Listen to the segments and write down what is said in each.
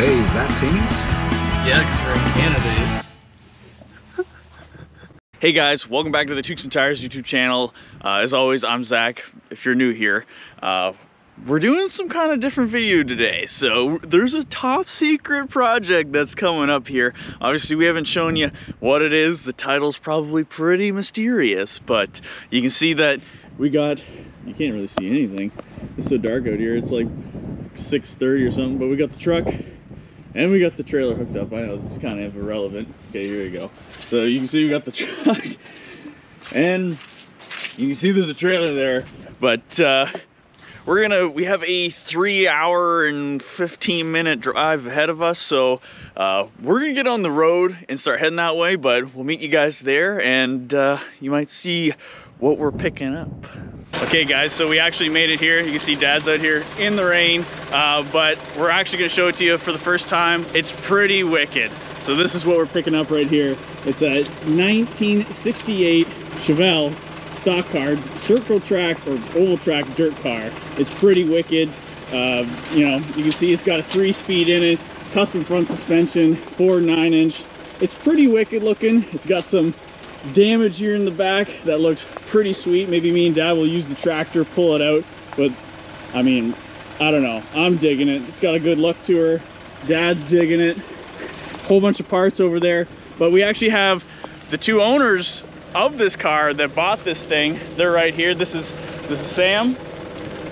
Hey, is that Timmy's? Yeah, because we're in Canada. Hey guys, welcome back to the Tuques and Tires YouTube channel. Uh, as always, I'm Zach, if you're new here. Uh, we're doing some kind of different video today. So there's a top secret project that's coming up here. Obviously we haven't shown you what it is. The title's probably pretty mysterious, but you can see that we got, you can't really see anything. It's so dark out here. It's like 6.30 or something, but we got the truck and we got the trailer hooked up. I know this is kind of irrelevant. Okay, here you go. So you can see we got the truck and you can see there's a trailer there, but uh, we're gonna, we have a three hour and 15 minute drive ahead of us. So uh, we're gonna get on the road and start heading that way, but we'll meet you guys there and uh, you might see what we're picking up. Okay guys, so we actually made it here. You can see dad's out here in the rain, uh, but we're actually gonna show it to you for the first time. It's pretty wicked. So this is what we're picking up right here. It's a 1968 Chevelle stock car, circle track or oval track dirt car. It's pretty wicked. Uh, you know, you can see it's got a three speed in it, custom front suspension, four nine inch. It's pretty wicked looking. It's got some damage here in the back that looks pretty sweet. Maybe me and dad will use the tractor, pull it out. But I mean, I don't know. I'm digging it. It's got a good look to her. Dad's digging it. Whole bunch of parts over there. But we actually have the two owners of this car that bought this thing. They're right here. This is this is Sam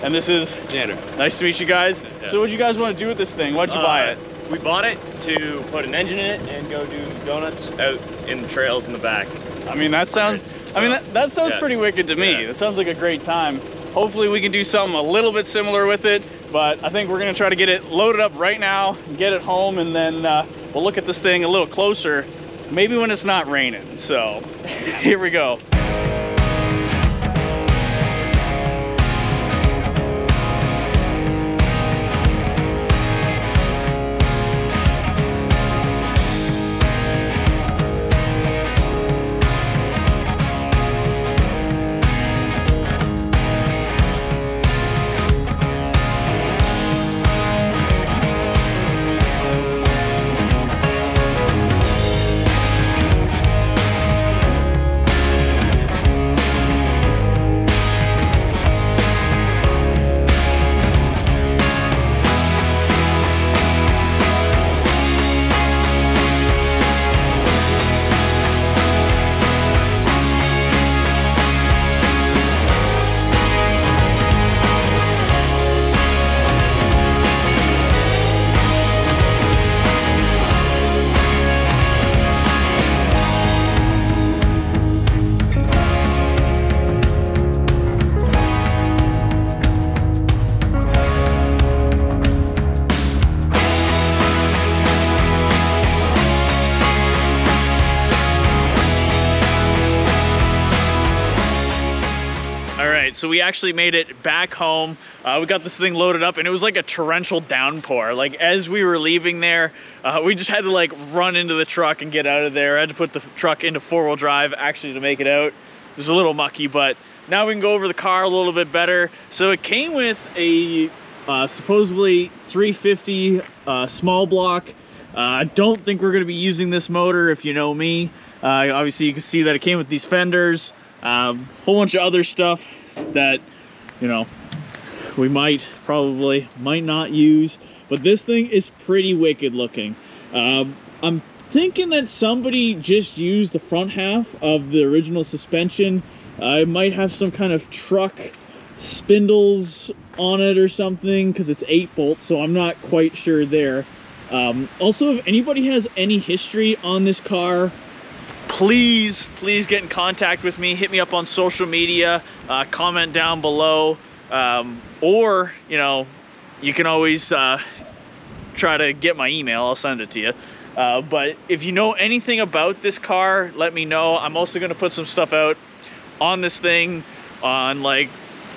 and this is Xander. nice to meet you guys. Yeah. So what do you guys want to do with this thing? Why'd you buy Uh, it? We bought it to put an engine in it and go do donuts out in the trails in the back. I mean, that sounds. I mean, that, that sounds Yeah. pretty wicked to me. Yeah. That sounds like a great time. Hopefully, we can do something a little bit similar with it. But I think we're gonna try to get it loaded up right now, get it home, and then uh, we'll look at this thing a little closer. Maybe when it's not raining. So, here we go. We actually made it back home. Uh, we got this thing loaded up, and it was like a torrential downpour. Like as we were leaving there, uh, we just had to like run into the truck and get out of there. I had to put the truck into four-wheel drive actually to make it out. It was a little mucky, but now we can go over the car a little bit better. So it came with a uh, supposedly 350 uh, small block. Uh, I don't think we're going to be using this motor if you know me. Uh, obviously, you can see that it came with these fenders, um, whole bunch of other stuff that, you know, we might probably might not use. But this thing is pretty wicked looking. Um, I'm thinking that somebody just used the front half of the original suspension. I might have some kind of truck spindles on it or something because it's 8 bolts, so I'm not quite sure there. Um, also, if anybody has any history on this car, please, please get in contact with me. Hit me up on social media, uh, comment down below, um, or, you know, you can always uh, try to get my email. I'll send it to you. Uh, but if you know anything about this car, let me know. I'm also going to put some stuff out on this thing on like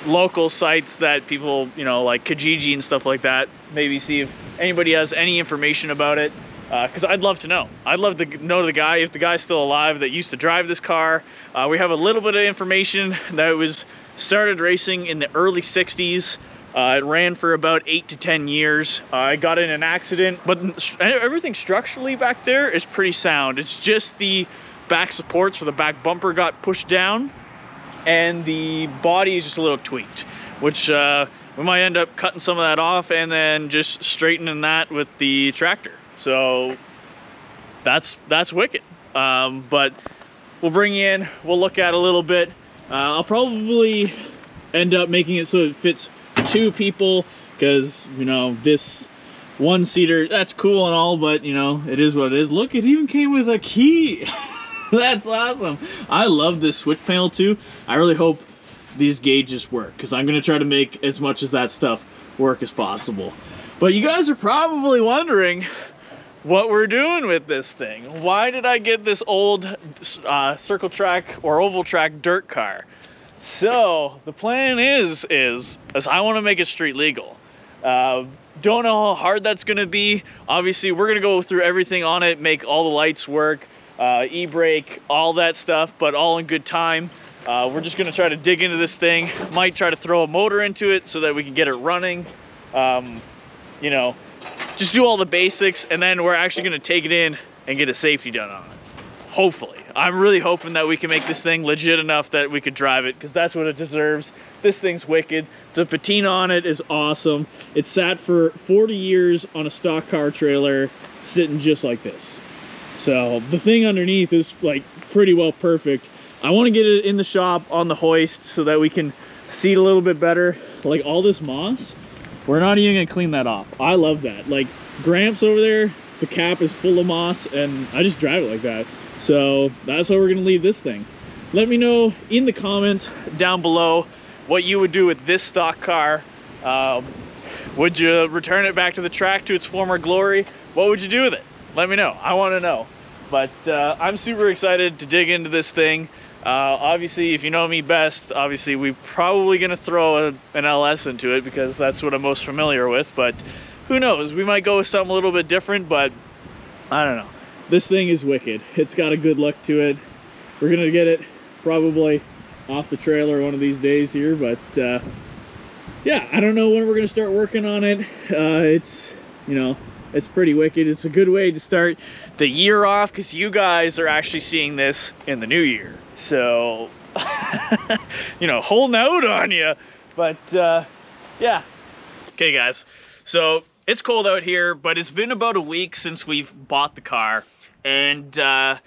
local sites that people, you know, like Kijiji and stuff like that. Maybe see if anybody has any information about it. Because I'd love to know. I'd love to know the guy, if the guy's still alive, that used to drive this car. Uh, we have a little bit of information that it was started racing in the early 60s Uh, it ran for about eight to 10 years. Uh, I got in an accident, but everything structurally back there is pretty sound. It's just the back supports for the back bumper got pushed down and the body is just a little tweaked, which uh, we might end up cutting some of that off and then just straightening that with the tractor. So that's that's wicked. Um, but we'll bring in, we'll look at a little bit. Uh, I'll probably end up making it so it fits two people because, you know, this one seater, that's cool and all, but you know, it is what it is. Look, it even came with a key. that's awesome. I love this switch panel too. I really hope these gauges work because I'm going to try to make as much as that stuff work as possible. But you guys are probably wondering what we're doing with this thing. Why did I get this old uh, circle track or oval track dirt car? So the plan is, is, is I want to make it street legal. Uh, don't know how hard that's going to be. Obviously, we're going to go through everything on it, make all the lights work, uh, e-brake, all that stuff, but all in good time. Uh, we're just going to try to dig into this thing. Might try to throw a motor into it so that we can get it running. Um, you know, just do all the basics, and then we're actually going to take it in and get a safety done on it. Hopefully. I'm really hoping that we can make this thing legit enough that we could drive it because that's what it deserves. This thing's wicked. The patina on it is awesome. It sat for 40 years on a stock car trailer sitting just like this. So the thing underneath is like pretty well perfect. I want to get it in the shop on the hoist so that we can see it a little bit better. Like all this moss, we're not even gonna clean that off. I love that. Like Gramps over there, the cap is full of moss and I just drive it like that. So that's how we're gonna leave this thing. Let me know in the comments down below what you would do with this stock car. Um, would you return it back to the track to its former glory? What would you do with it? Let me know, I wanna know. But uh, I'm super excited to dig into this thing. Uh, obviously, if you know me best, obviously we're probably gonna throw a, an LS into it because that's what I'm most familiar with, but who knows? We might go with something a little bit different, but I don't know this thing is wicked. It's got a good look to it. We're gonna get it probably off the trailer one of these days here, but uh, yeah, I don't know when we're gonna start working on it. Uh, it's, you know, it's pretty wicked. It's a good way to start the year off because you guys are actually seeing this in the new year. So, you know, holding out on you. But uh, yeah. Okay, guys. So it's cold out here, but it's been about a week since we've bought the car. And uh,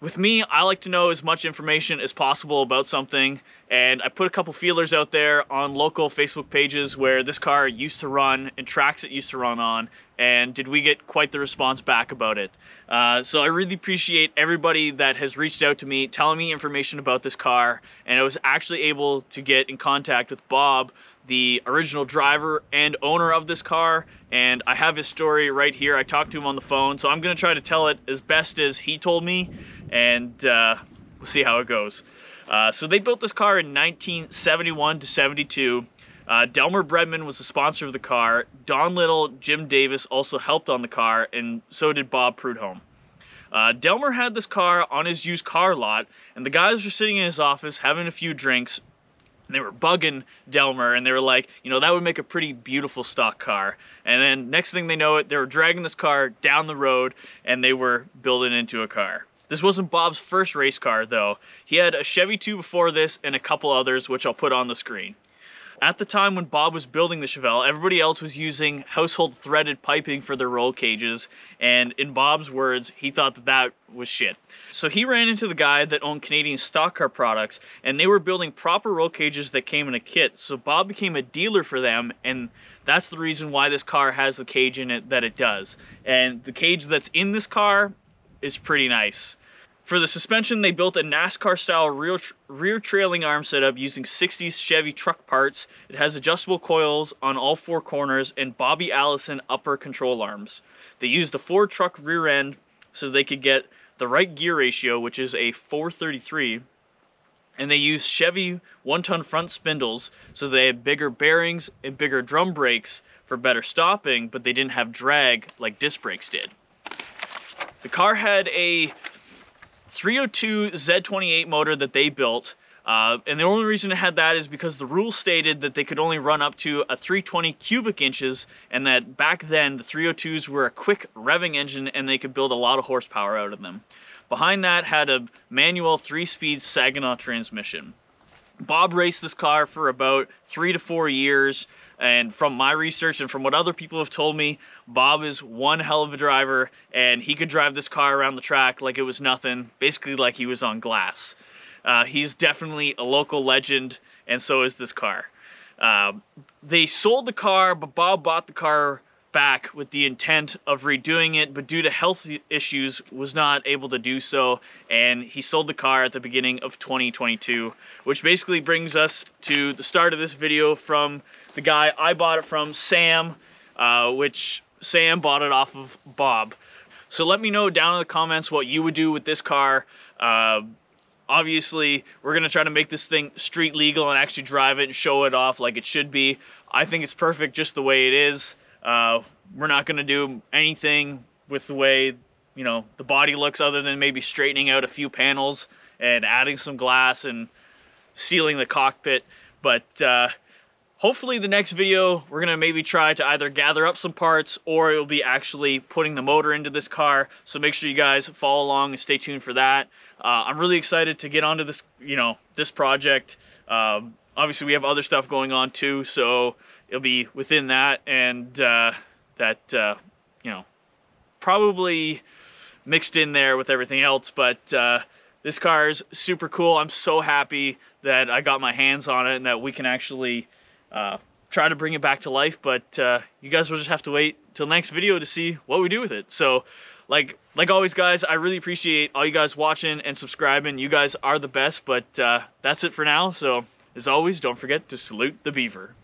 with me, I like to know as much information as possible about something. And I put a couple feelers out there on local Facebook pages where this car used to run and tracks it used to run on. And did we get quite the response back about it? Uh, so I really appreciate everybody that has reached out to me telling me information about this car. And I was actually able to get in contact with Bob, the original driver and owner of this car and I have his story right here. I talked to him on the phone, so I'm gonna try to tell it as best as he told me and uh, we'll see how it goes. Uh, so they built this car in 1971 to 72. Uh, Delmer Bredman was the sponsor of the car. Don Little, Jim Davis also helped on the car, and so did Bob Prudhomme. Uh, Delmer had this car on his used car lot, and the guys were sitting in his office having a few drinks, and they were bugging Delmer and they were like, you know, that would make a pretty beautiful stock car. And then next thing they know it, they were dragging this car down the road and they were building into a car. This wasn't Bob's first race car though. He had a Chevy 2 before this and a couple others which I'll put on the screen. At the time when Bob was building the Chevelle, everybody else was using household threaded piping for their roll cages, and in Bob's words, he thought that that was shit. So he ran into the guy that owned Canadian stock car products, and they were building proper roll cages that came in a kit. So Bob became a dealer for them, and that's the reason why this car has the cage in it that it does. And the cage that's in this car is pretty nice. For the suspension, they built a NASCAR-style rear, rear trailing arm setup using 60s Chevy truck parts. It has adjustable coils on all four corners and Bobby Allison upper control arms. They used the Ford truck rear end so they could get the right gear ratio, which is a 433, and they used Chevy one-ton front spindles so they had bigger bearings and bigger drum brakes for better stopping, but they didn't have drag like disc brakes did. The car had a 302 Z28 motor that they built. Uh, and the only reason it had that is because the rule stated that they could only run up to a 320 cubic inches, and that back then the 302s were a quick revving engine and they could build a lot of horsepower out of them. Behind that had a manual three-speed Saginaw transmission. Bob raced this car for about three to four years, and from my research and from what other people have told me, Bob is one hell of a driver, and he could drive this car around the track like it was nothing, basically like he was on glass. Uh, he's definitely a local legend, and so is this car. Uh, they sold the car, but Bob bought the car back with the intent of redoing it, but due to health issues was not able to do so, and he sold the car at the beginning of 2022, which basically brings us to the start of this video from the guy I bought it from, Sam, uh, which Sam bought it off of Bob. So let me know down in the comments what you would do with this car. Uh, obviously we're gonna try to make this thing street legal and actually drive it and show it off like it should be. I think it's perfect just the way it is. Uh, we're not gonna do anything with the way you know the body looks other than maybe straightening out a few panels and adding some glass and sealing the cockpit. But uh, hopefully the next video we're gonna maybe try to either gather up some parts or it'll be actually putting the motor into this car. So make sure you guys follow along and stay tuned for that. Uh, i'm really excited to get onto this you know this project. Um, obviously we have other stuff going on too so it'll be within that and uh, that uh, you know probably mixed in there with everything else but uh, this car is super cool i'm so happy that i got my hands on it and that we can actually uh, try to bring it back to life. But uh, you guys will just have to wait till next video to see what we do with it. So like like always guys, I really appreciate all you guys watching and subscribing. You guys are the best, but uh, that's it for now. So as always, don't forget to salute the beaver.